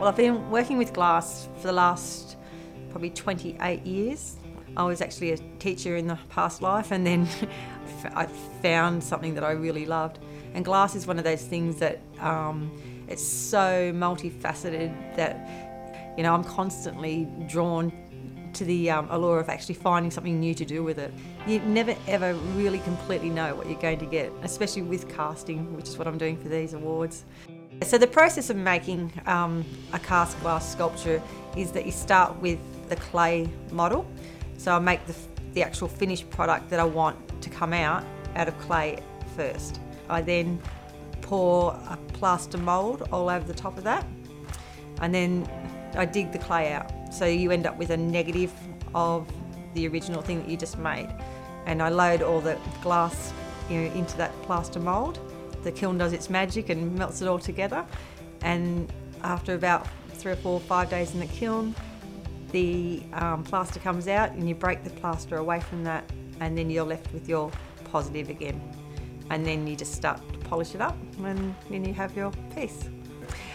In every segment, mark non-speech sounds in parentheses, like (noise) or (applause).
Well, I've been working with glass for the last probably 28 years. I was actually a teacher in the past life, and then (laughs) I found something that I really loved. And glass is one of those things that um, it's so multifaceted that you know I'm constantly drawn to the um, allure of actually finding something new to do with it. You never ever really completely know what you're going to get, especially with casting, which is what I'm doing for these awards. So the process of making um, a cast glass sculpture is that you start with the clay model. So I make the, the actual finished product that I want to come out out of clay first. I then pour a plaster mould all over the top of that and then I dig the clay out. So you end up with a negative of the original thing that you just made. And I load all the glass you know, into that plaster mould. The kiln does its magic and melts it all together. And after about three or four, five days in the kiln, the um, plaster comes out and you break the plaster away from that and then you're left with your positive again. And then you just start to polish it up and then you have your piece.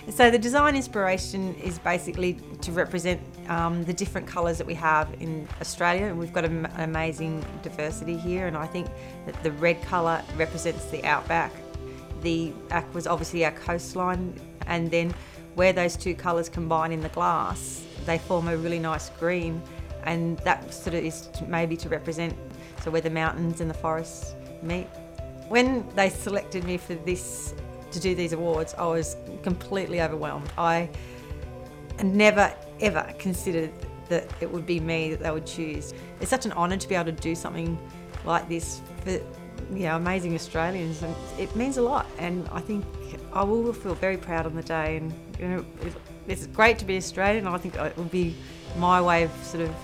So the design inspiration is basically to represent um, the different colours that we have in Australia, and we've got an amazing diversity here. And I think that the red colour represents the outback. The was obviously our coastline, and then where those two colours combine in the glass, they form a really nice green, and that sort of is maybe to represent so where the mountains and the forests meet. When they selected me for this to do these awards, I was completely overwhelmed. I never ever considered that it would be me that they would choose. It's such an honour to be able to do something like this for you know amazing Australians, and it means a lot. And I think I will feel very proud on the day. And you know, it's great to be Australian. I think it will be my way of sort of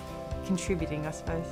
contributing, I suppose.